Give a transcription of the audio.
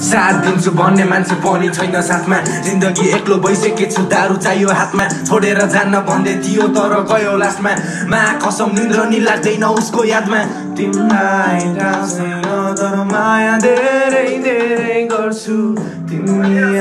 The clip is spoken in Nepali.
साथ दिन्छु भन्ने मान्छे पनि छैन साथमा। जिन्दगी एक्लो भइसकेको छु दारू चाहियो हातमा। छोडेर जान्न भन्दै थियो तर गयो लास्टमा। मा कसम निन्द्र नि लाग्दैन उसको यादमा। तिमीलाई तर माया धेरै धेरै गर्छु। तिमीलाई